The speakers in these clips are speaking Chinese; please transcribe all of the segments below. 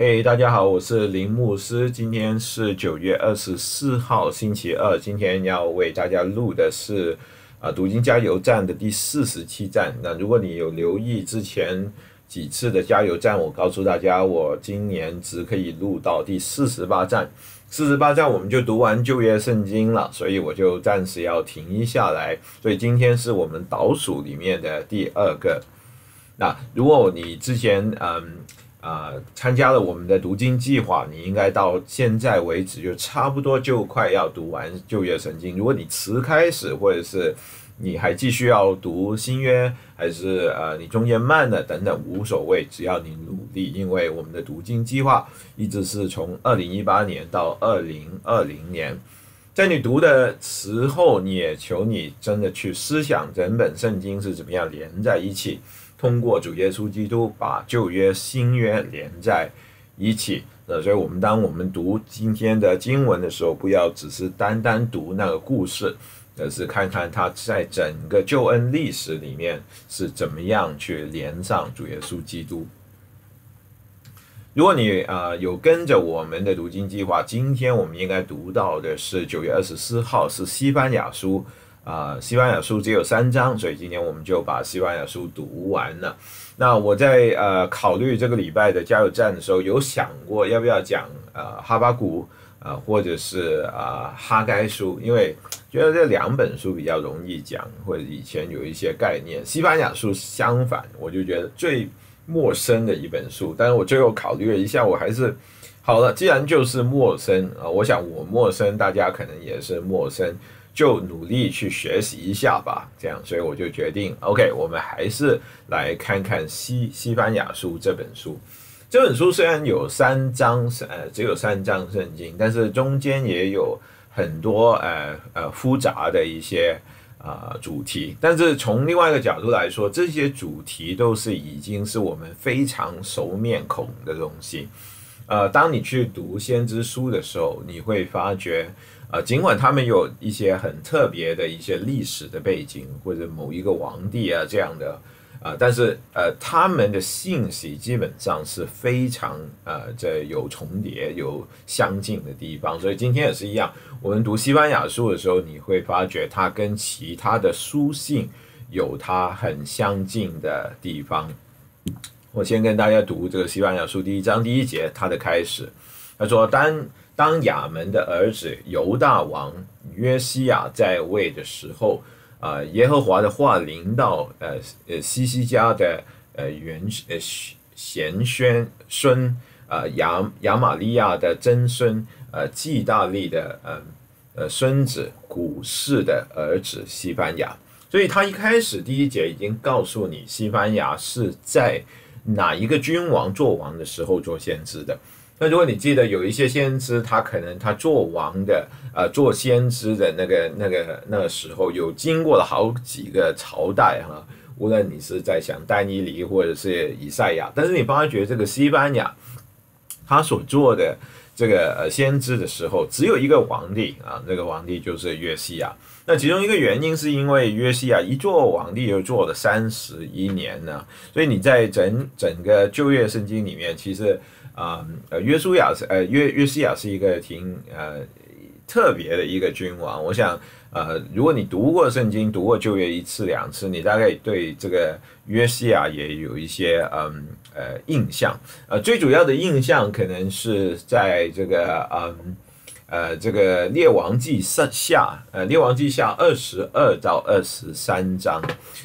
嘿，大家好，我是林牧师。今天是九月二十四号，星期二。今天要为大家录的是啊，读经加油站的第四十七站。那如果你有留意之前几次的加油站，我告诉大家，我今年只可以录到第四十八站。四十八站我们就读完旧约圣经了，所以我就暂时要停一下来。所以今天是我们倒数里面的第二个。那如果你之前嗯。啊，参加了我们的读经计划，你应该到现在为止就差不多就快要读完旧约圣经。如果你迟开始，或者是你还继续要读新约，还是呃你中间慢了等等，无所谓，只要你努力。因为我们的读经计划一直是从二零一八年到二零二零年，在你读的时候，你也求你真的去思想整本圣经是怎么样连在一起。通过主耶稣基督把旧约、新约连在一起，那所以我们当我们读今天的经文的时候，不要只是单单读那个故事，而是看看它在整个救恩历史里面是怎么样去连上主耶稣基督。如果你啊有跟着我们的读经计划，今天我们应该读到的是九月二十四号是西班牙书。啊，西班牙书只有三章，所以今天我们就把西班牙书读完了。那我在呃考虑这个礼拜的加油站的时候，有想过要不要讲呃哈巴谷啊，或者是啊哈该书，因为觉得这两本书比较容易讲，或者以前有一些概念。西班牙书相反，我就觉得最陌生的一本书。但是我最后考虑了一下，我还是好了，既然就是陌生啊，我想我陌生，大家可能也是陌生。就努力去学习一下吧，这样，所以我就决定，OK，我们还是来看看西西班牙书这本书。这本书虽然有三章，呃，只有三章圣经，但是中间也有很多呃呃复杂的一些啊主题。但是从另外一个角度来说，这些主题都是已经是我们非常熟面孔的东西。呃，当你去读先知书的时候，你会发觉。啊，尽管他们有一些很特别的一些历史的背景，或者某一个皇帝啊这样的啊，但是呃，他们的信息基本上是非常呃，这有重叠、有相近的地方。所以今天也是一样，我们读西班牙书的时候，你会发觉它跟其他的书信有它很相近的地方。我先跟大家读这个西班牙书第一章第一节，它的开始，他说：“当。”当亚门的儿子犹大王约西亚在位的时候，啊，耶和华的话临到呃呃西西家的呃元呃贤宣孙啊亚亚玛利亚的曾孙呃纪大利的呃呃孙子古氏的儿子西班牙，所以他一开始第一节已经告诉你，西班牙是在哪一个君王做王的时候做先知的。那如果你记得有一些先知，他可能他做王的，呃，做先知的那个、那个、那个时候，有经过了好几个朝代哈。无论你是在想丹尼尼或者是以赛亚，但是你发觉这个西班牙，他所做的这个呃先知的时候，只有一个皇帝啊，这个皇帝就是约西亚。那其中一个原因是因为约西亚一做皇帝就做了三十一年呢，所以你在整整个旧约圣经里面，其实。啊，呃，约书亚是呃约约西亚是一个挺呃特别的一个君王。我想，呃，如果你读过圣经，读过旧约一次两次，你大概对这个约西亚也有一些嗯呃印象。呃，最主要的印象可能是在这个嗯呃这个列王记上下呃列王记下二十二到二十三章。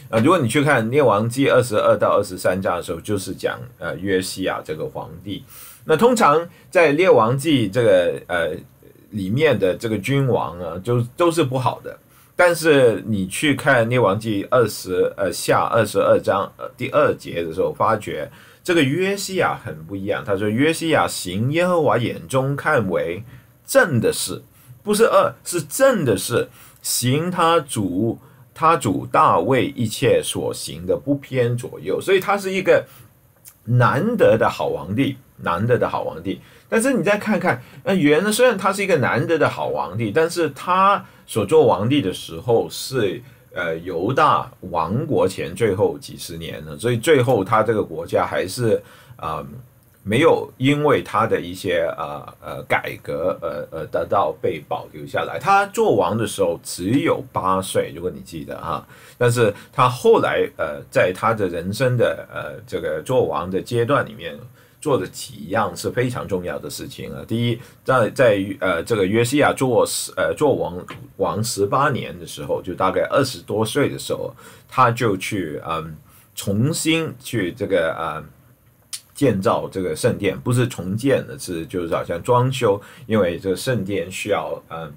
呃，如果你去看列王记二十二到二十三章的时候，就是讲呃约西亚这个皇帝。那通常在列王记这个呃里面的这个君王啊，就都是不好的。但是你去看列王记二十呃下二十二章呃第二节的时候，发觉这个约西亚很不一样。他说：“约西亚行耶和华眼中看为正的事，不是恶，是正的事，行他主他主大卫一切所行的不偏左右。所以他是一个难得的好皇帝。”难得的好皇帝，但是你再看看，那原呢？虽然他是一个难得的好皇帝，但是他所做皇帝的时候是呃犹大亡国前最后几十年呢，所以最后他这个国家还是啊没有因为他的一些呃呃改革呃呃得到被保留下来。他做王的时候只有八岁，如果你记得哈，但是他后来呃在他的人生的呃这个做王的阶段里面。做的几样是非常重要的事情啊。第一，在在呃这个约西亚做十呃做王王十八年的时候，就大概二十多岁的时候，他就去嗯重新去这个呃建造这个圣殿，不是重建的，是就是好像装修，因为这个圣殿需要嗯。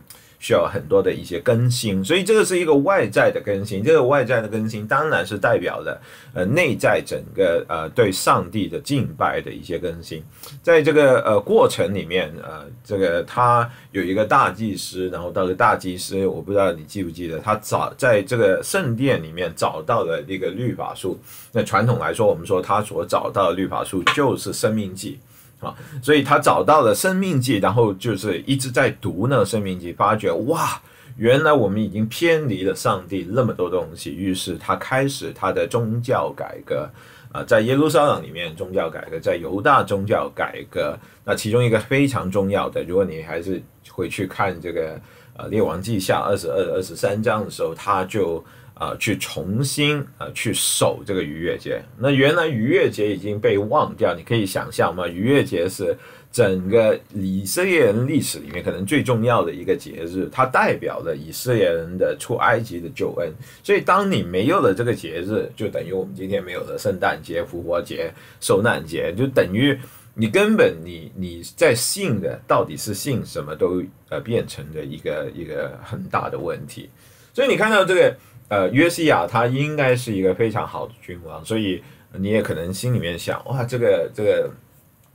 需要很多的一些更新，所以这个是一个外在的更新。这个外在的更新当然是代表了呃内在整个呃对上帝的敬拜的一些更新。在这个呃过程里面，呃，这个他有一个大祭司，然后到了大祭司，我不知道你记不记得，他找在这个圣殿里面找到了一个律法书。那传统来说，我们说他所找到的律法书就是生命记。啊，所以他找到了《生命记》，然后就是一直在读那个《生命记》，发觉哇，原来我们已经偏离了上帝那么多东西。于是他开始他的宗教改革，啊，在耶路撒冷里面宗教改革，在犹大宗教改革。那其中一个非常重要的，如果你还是回去看这个呃《列王记下》二十二、二十三章的时候，他就。啊，去重新啊去守这个逾越节。那原来逾越节已经被忘掉，你可以想象吗？逾越节是整个以色列人历史里面可能最重要的一个节日，它代表了以色列人的出埃及的救恩。所以，当你没有了这个节日，就等于我们今天没有了圣诞节、复活节、受难节，就等于你根本你你在信的到底是信什么，都呃变成了一个一个很大的问题。所以你看到这个。呃，约西亚他应该是一个非常好的君王，所以你也可能心里面想，哇，这个这个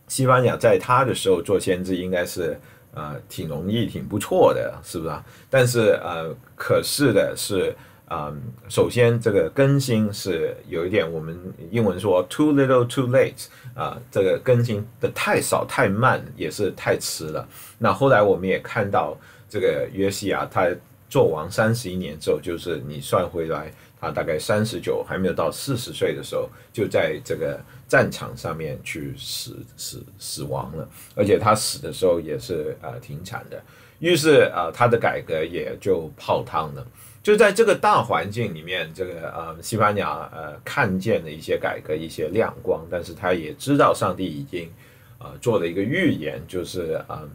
西班牙在他的时候做先知应该是呃挺容易、挺不错的，是不是啊？但是呃，可是的是，嗯，首先这个更新是有一点，我们英文说 too little too late 啊，这个更新的太少太慢也是太迟了。那后来我们也看到这个约西亚他。做王三十一年之后，就是你算回来，他大概三十九，还没有到四十岁的时候，就在这个战场上面去死死死亡了，而且他死的时候也是呃挺惨的。于是啊，他的改革也就泡汤了。就在这个大环境里面，这个呃西班牙呃看见了一些改革，一些亮光，但是他也知道上帝已经呃做了一个预言，就是啊。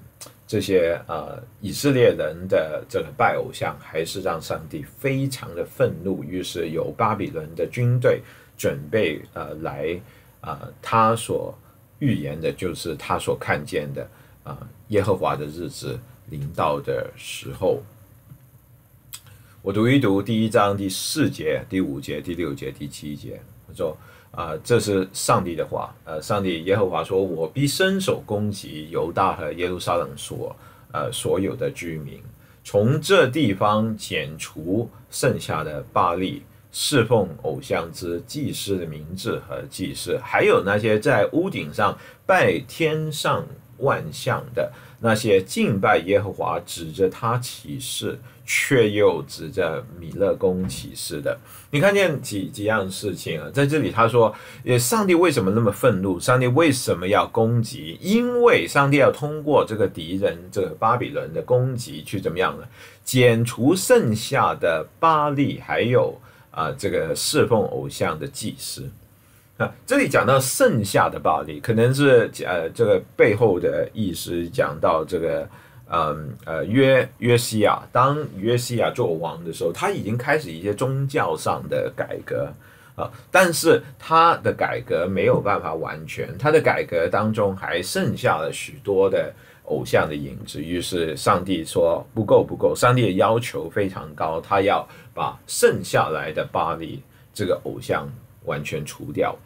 这些呃以色列人的这个拜偶像，还是让上帝非常的愤怒。于是有巴比伦的军队准备呃来啊，他所预言的就是他所看见的啊耶和华的日子临到的时候。我读一读第一章第四节、第五节、第六节、第七节，我说。啊，这是上帝的话。呃，上帝耶和华说：“我必伸手攻击犹大和耶路撒冷所呃所有的居民，从这地方剪除剩下的巴利侍奉偶像之祭司的名字和祭司，还有那些在屋顶上拜天上万象的那些敬拜耶和华指着他起誓。”却又指着米勒宫起誓的，你看见几几样事情啊？在这里他说，也上帝为什么那么愤怒？上帝为什么要攻击？因为上帝要通过这个敌人，这个巴比伦的攻击，去怎么样呢？剪除剩下的巴利，还有啊，这个侍奉偶像的祭司啊。这里讲到剩下的巴利，可能是呃，这个背后的意思讲到这个。嗯呃约约西亚当约西亚做王的时候，他已经开始一些宗教上的改革啊，但是他的改革没有办法完全，他的改革当中还剩下了许多的偶像的影子。于是上帝说不够不够，上帝的要求非常高，他要把剩下来的巴黎这个偶像完全除掉。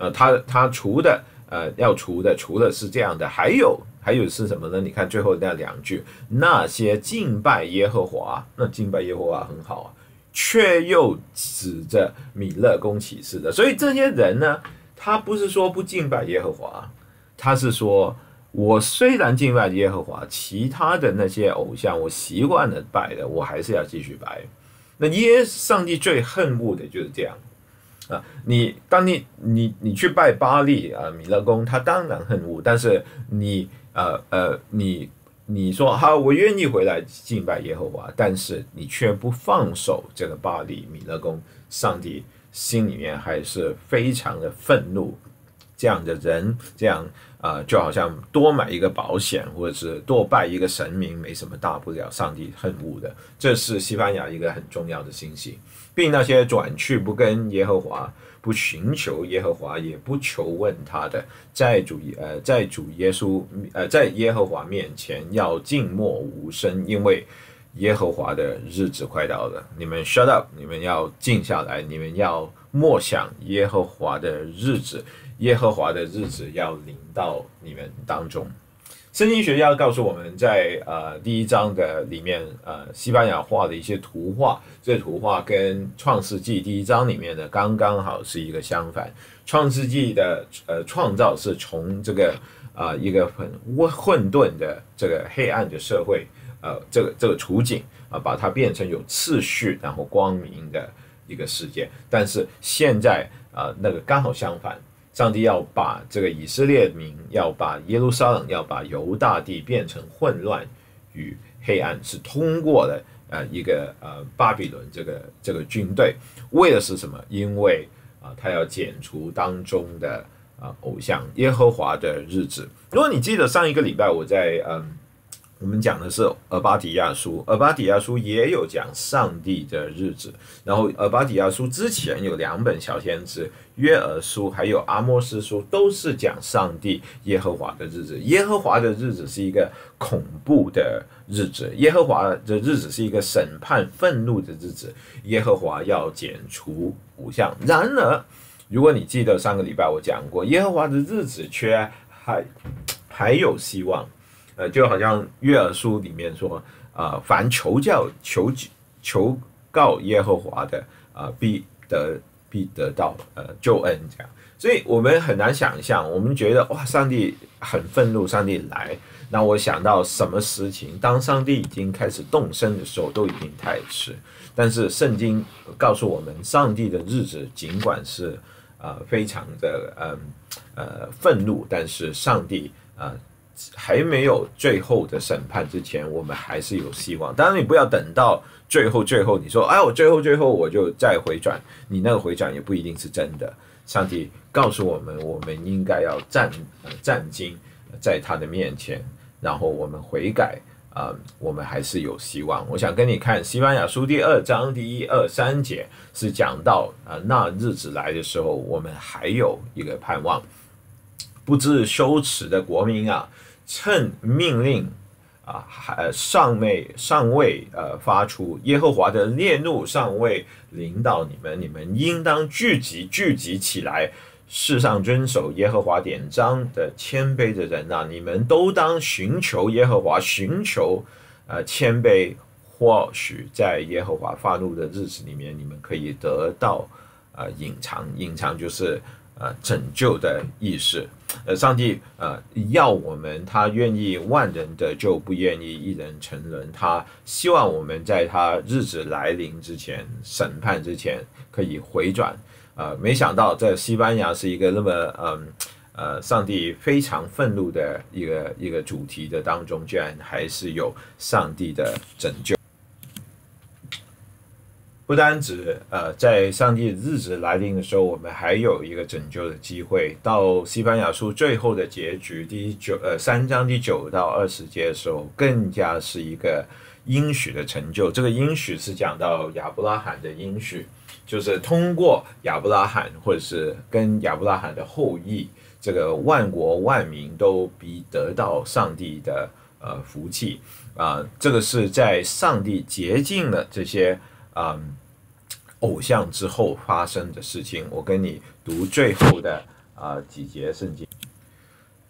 呃，他他除的呃要除的除了是这样的，还有。还有是什么呢？你看最后那两句，那些敬拜耶和华，那敬拜耶和华很好啊，却又指着米勒宫起誓的。所以这些人呢，他不是说不敬拜耶和华，他是说我虽然敬拜耶和华，其他的那些偶像我习惯了拜的，我还是要继续拜。那耶上帝最恨恶的就是这样。啊，你当你你你去拜巴利啊米勒宫，他当然恨恶，但是你呃呃你你说好，我愿意回来敬拜耶和华，但是你却不放手这个巴利米勒宫，上帝心里面还是非常的愤怒。这样的人，这样啊，就好像多买一个保险，或者是多拜一个神明，没什么大不了。上帝恨恶的，这是西班牙一个很重要的信息，并那些转去不跟耶和华、不寻求耶和华、也不求问他的，在主呃在主耶稣呃在耶和华面前要静默无声，因为耶和华的日子快到了。你们 shut up，你们要静下来，你们要默想耶和华的日子。耶和华的日子要临到你们当中。圣经学家告诉我们在呃第一章的里面，呃西班牙画的一些图画，这图画跟创世纪第一章里面的刚刚好是一个相反。创世纪的呃创造是从这个啊一个很混沌的这个黑暗的社会，呃这个这个处境啊把它变成有次序然后光明的一个世界。但是现在啊那个刚好相反。上帝要把这个以色列民，要把耶路撒冷，要把犹大地变成混乱与黑暗，是通过了呃一个呃巴比伦这个这个军队，为的是什么？因为啊，他要剪除当中的啊偶像耶和华的日子。如果你记得上一个礼拜我在嗯。我们讲的是《俄巴底亚书》，《俄巴底亚书》也有讲上帝的日子。然后，《俄巴底亚书》之前有两本小先知，《约珥书》还有《阿摩斯书》，都是讲上帝耶和华的日子。耶和华的日子是一个恐怖的日子，耶和华的日子是一个审判愤怒的日子。耶和华要剪除五像。然而，如果你记得上个礼拜我讲过，耶和华的日子却还还有希望。呃，就好像约珥书里面说，啊，凡求教、求求告耶和华的，啊，必得必得到呃救恩这样。所以我们很难想象，我们觉得哇，上帝很愤怒，上帝来。那我想到什么事情？当上帝已经开始动身的时候，都已经太迟。但是圣经告诉我们，上帝的日子尽管是啊非常的嗯呃愤怒，但是上帝啊。还没有最后的审判之前，我们还是有希望。当然，你不要等到最后，最后你说，哎，我最后最后我就再回转，你那个回转也不一定是真的。上帝告诉我们，我们应该要站站兢在他的面前，然后我们悔改啊，我们还是有希望。我想跟你看《西班牙书》第二章第一二三节，是讲到啊，那日子来的时候，我们还有一个盼望，不知羞耻的国民啊！趁命令啊还尚未尚未呃发出，耶和华的烈怒尚未临到你们，你们应当聚集聚集起来，世上遵守耶和华典章的谦卑的人呐，你们都当寻求耶和华，寻求呃谦卑，或许在耶和华发怒的日子里面，你们可以得到呃隐藏，隐藏就是。呃，拯救的意识，呃，上帝呃要我们，他愿意万人得救，不愿意一人沉沦。他希望我们在他日子来临之前、审判之前可以回转。呃，没想到在西班牙是一个那么嗯呃，上帝非常愤怒的一个一个主题的当中，居然还是有上帝的拯救。不单指呃，在上帝日子来临的时候，我们还有一个拯救的机会。到西班牙书最后的结局，第九呃三章第九到二十节的时候，更加是一个应许的成就。这个应许是讲到亚伯拉罕的应许，就是通过亚伯拉罕，或者是跟亚伯拉罕的后裔，这个万国万民都必得到上帝的呃福气啊。这个是在上帝洁净了这些嗯。偶像之后发生的事情，我跟你读最后的啊几节圣经。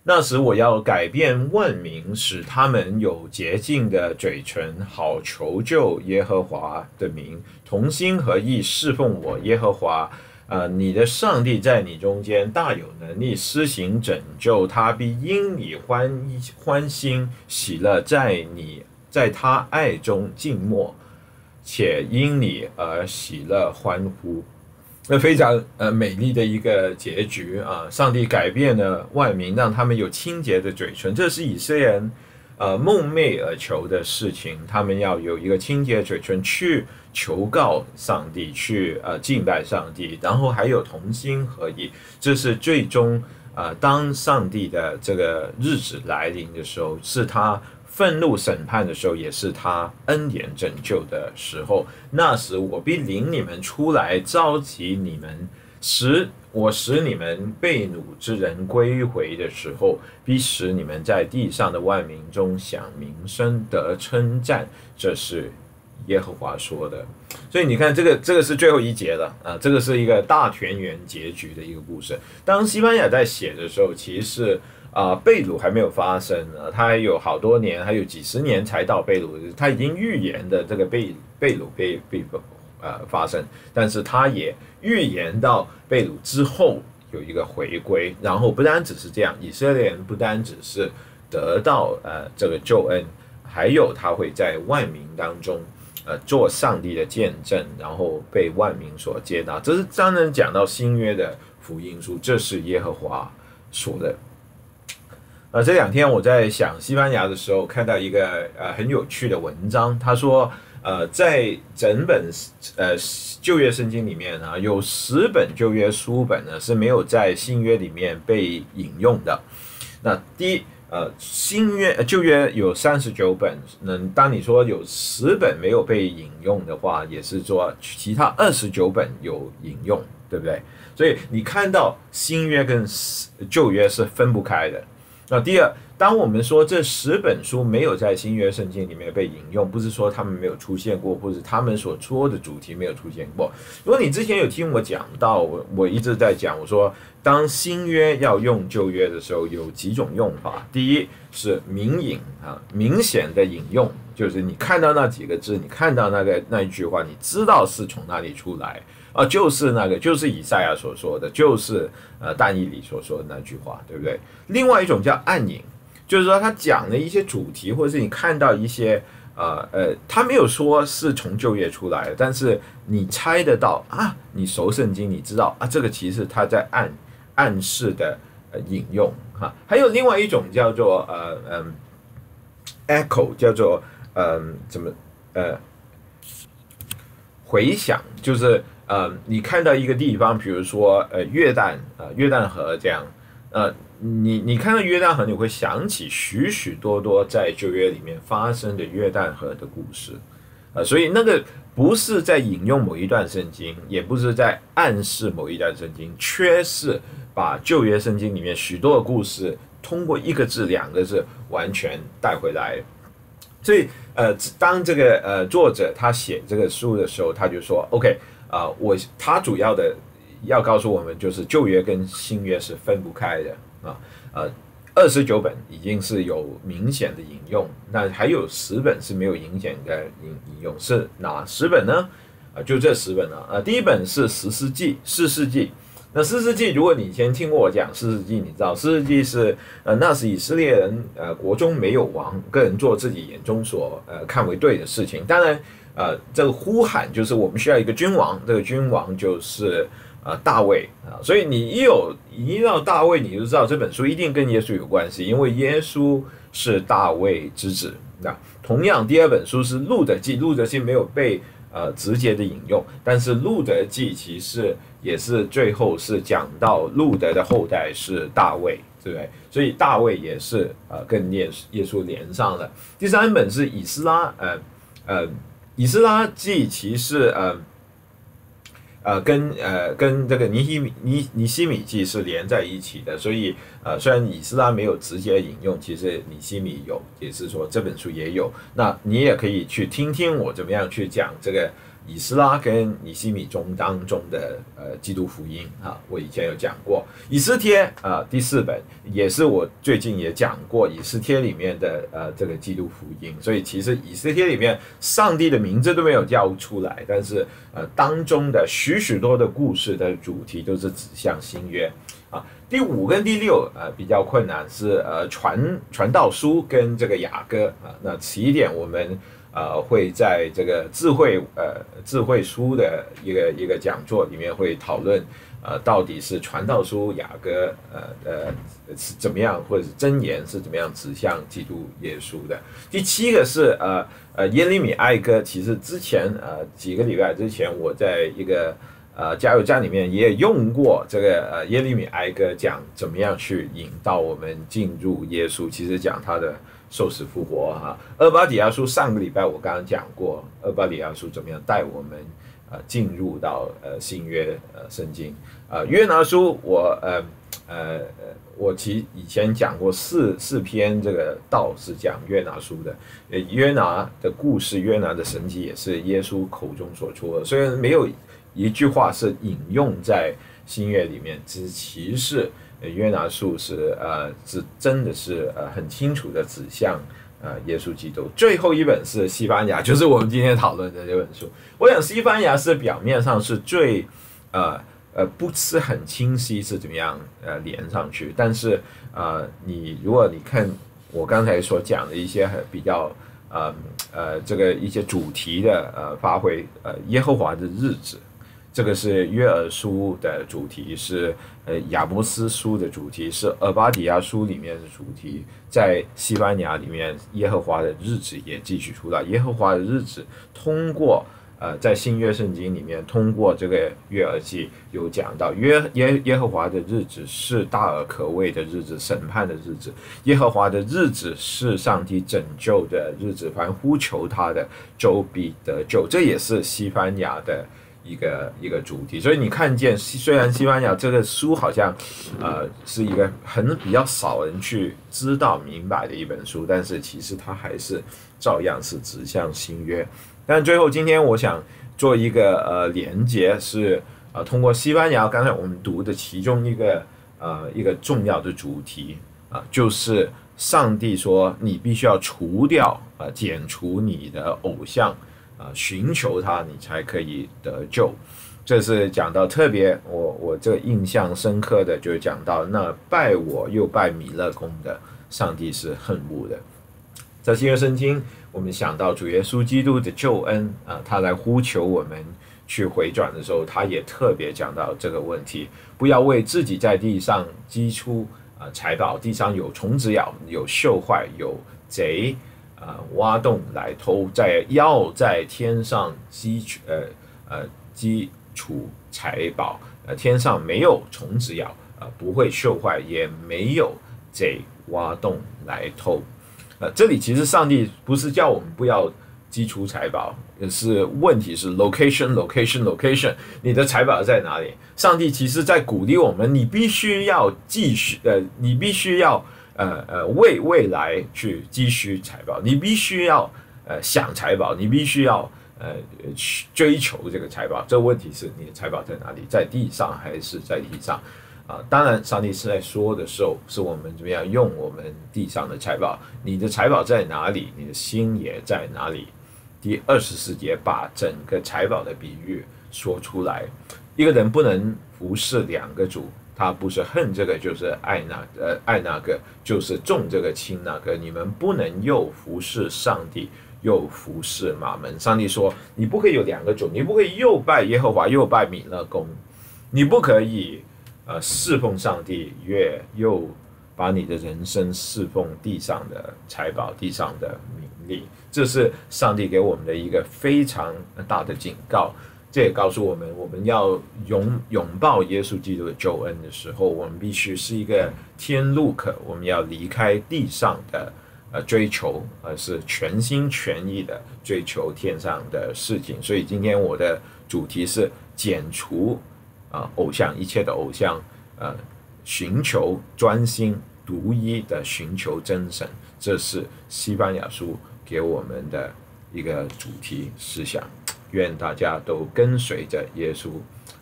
那时我要改变万民，使他们有洁净的嘴唇，好求救耶和华的名，同心合意侍奉我耶和华。啊，你的上帝在你中间大有能力施行拯救，他必因你欢欢心喜乐，在你在他爱中静默。且因你而喜乐欢呼，那非常呃美丽的一个结局啊！上帝改变了万民，让他们有清洁的嘴唇，这是以色列人呃梦寐而求的事情。他们要有一个清洁嘴唇去求告上帝，去呃敬拜上帝，然后还有同心合意。这是最终啊，当上帝的这个日子来临的时候，是他。愤怒审判的时候，也是他恩典拯救的时候。那时我必领你们出来，召集你们，使我使你们被掳之人归回的时候，必使你们在地上的万民中享名声得称赞。这是耶和华说的。所以你看，这个这个是最后一节了啊，这个是一个大团圆结局的一个故事。当西班牙在写的时候，其实。啊，贝鲁还没有发生呢，他还有好多年，还有几十年才到贝鲁。他已经预言的这个贝贝鲁被被呃发生，但是他也预言到贝鲁之后有一个回归，然后不单只是这样，以色列人不单只是得到呃这个救恩，还有他会在万民当中呃做上帝的见证，然后被万民所接纳。这是当然讲到新约的福音书，这是耶和华说的。呃，这两天我在想西班牙的时候，看到一个呃很有趣的文章。他说，呃，在整本呃旧约圣经里面呢，有十本旧约书本呢是没有在新约里面被引用的。那第一，呃，新约旧约有三十九本，那当你说有十本没有被引用的话，也是说其他二十九本有引用，对不对？所以你看到新约跟旧约是分不开的。那第二，当我们说这十本书没有在新约圣经里面被引用，不是说他们没有出现过，或者他们所说的主题没有出现过。如果你之前有听我讲到，我我一直在讲，我说当新约要用旧约的时候，有几种用法。第一是明引啊，明显的引用，就是你看到那几个字，你看到那个那一句话，你知道是从哪里出来。啊，就是那个，就是以赛亚所说的，就是呃，但以理所说的那句话，对不对？另外一种叫暗影，就是说他讲的一些主题，或者是你看到一些呃呃，他没有说是从就业出来的，但是你猜得到啊，你熟圣经，你知道啊，这个其实他在暗暗示的呃引用哈。还有另外一种叫做呃嗯，echo，叫做嗯怎么呃回响，就是。呃，你看到一个地方，比如说呃约旦呃约旦河这样，呃，你你看到约旦河，你会想起许许多多在旧约里面发生的约旦河的故事，啊，所以那个不是在引用某一段圣经，也不是在暗示某一段圣经，却是把旧约圣经里面许多的故事通过一个字两个字完全带回来。所以呃，当这个呃作者他写这个书的时候，他就说 OK。啊，我他主要的要告诉我们，就是旧约跟新约是分不开的啊。呃，二十九本已经是有明显的引用，那还有十本是没有明显的引引用，是哪十本呢？啊，就这十本了。啊，第一本是十世纪，四世纪。那四世纪，如果你以前听过我讲四世纪，你知道四世纪是呃，那是以色列人呃国中没有王，个人做自己眼中所呃看为对的事情，当然。呃，这个呼喊就是我们需要一个君王，这个君王就是呃大卫啊，所以你一有一到大卫，你就知道这本书一定跟耶稣有关系，因为耶稣是大卫之子。那同样，第二本书是路德记，路德记没有被呃直接的引用，但是路德记其实也是最后是讲到路德的后代是大卫，对不对？所以大卫也是呃跟耶耶稣连上了。第三本是以斯拉，呃呃。以斯拉记其实呃呃跟呃跟这个尼西米尼尼西米记是连在一起的，所以呃虽然以斯拉没有直接引用，其实尼希米有，也是说这本书也有。那你也可以去听听我怎么样去讲这个。以斯拉跟尼西米中当中的呃基督福音啊，我以前有讲过以斯帖啊，第四本也是我最近也讲过以斯帖里面的呃这个基督福音，所以其实以斯帖里面上帝的名字都没有叫出来，但是呃当中的许许多的故事的主题都是指向新约啊。第五跟第六呃比较困难是呃传传道书跟这个雅歌啊，那起点我们。呃，会在这个智慧呃智慧书的一个一个讲座里面会讨论，呃，到底是传道书雅歌呃呃是怎么样，或者是箴言是怎么样指向基督耶稣的。第七个是呃呃耶利米哀歌，其实之前呃几个礼拜之前我在一个呃加油站里面也用过这个呃耶利米哀歌，讲怎么样去引导我们进入耶稣，其实讲他的。受死复活哈，厄巴底亚书上个礼拜我刚刚讲过，厄巴底亚书怎么样带我们呃进入到呃新约呃圣经啊约拿书我呃呃我其以前讲过四四篇这个道是讲约拿书的，呃约拿的故事约拿的神迹也是耶稣口中所出的，虽然没有一句话是引用在新约里面，只其是。约拿书是呃，是真的是呃，很清楚的指向呃耶稣基督。最后一本是西班牙，就是我们今天讨论的这本书。我想西班牙是表面上是最呃呃不是很清晰是怎么样呃连上去，但是呃你如果你看我刚才所讲的一些很比较呃呃这个一些主题的呃发挥呃耶和华的日子。这个是约珥书的主题，是呃亚伯斯书的主题，是俄巴底亚书里面的主题。在西班牙里面，耶和华的日子也继续出来。耶和华的日子通过呃在新约圣经里面，通过这个约珥记有讲到约耶耶和华的日子是大而可畏的日子，审判的日子。耶和华的日子是上帝拯救的日子，凡呼求他的，就必得救。这也是西班牙的。一个一个主题，所以你看见，虽然西班牙这个书好像，呃，是一个很比较少人去知道明白的一本书，但是其实它还是照样是指向新约。但最后今天我想做一个呃连接，是呃通过西班牙刚才我们读的其中一个呃一个重要的主题啊，就是上帝说你必须要除掉啊剪除你的偶像。啊，寻求他，你才可以得救。这是讲到特别，我我这印象深刻的，就是讲到那拜我又拜弥勒公的上帝是恨恶的。在新约圣经，我们想到主耶稣基督的救恩啊，他来呼求我们去回转的时候，他也特别讲到这个问题：不要为自己在地上积出啊财宝，地上有虫子咬，有锈坏，有贼。啊，挖洞来偷，在要在天上积呃呃积储财宝，呃天上没有虫子咬，啊不会锈坏，也没有贼挖洞来偷，呃这里其实上帝不是叫我们不要积储财宝，是问题是 location location location，你的财宝在哪里？上帝其实在鼓励我们，你必须要继续，呃你必须要。呃呃，为未来去积蓄财宝，你必须要呃想财宝，你必须要呃去追求这个财宝。这个问题是你的财宝在哪里，在地上还是在地上？啊，当然，上帝是在说的时候，是我们怎么样用我们地上的财宝。你的财宝在哪里，你的心也在哪里。第二十四节把整个财宝的比喻说出来，一个人不能服侍两个主。他不是恨这个，就是爱那呃爱那个，就是重这个轻那个。你们不能又服侍上帝，又服侍马门。上帝说，你不可以有两个主，你不可以又拜耶和华，又拜米勒公，你不可以呃侍奉上帝，越又把你的人生侍奉地上的财宝、地上的名利。这是上帝给我们的一个非常大的警告。这也告诉我们，我们要拥拥抱耶稣基督的救恩的时候，我们必须是一个天路客，我们要离开地上的呃追求，而是全心全意的追求天上的事情。所以今天我的主题是剪除啊偶像一切的偶像，呃，寻求专心独一的寻求真神，这是西班牙书给我们的一个主题思想。愿大家都跟随着耶稣，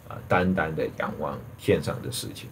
啊，单单的仰望天上的事情。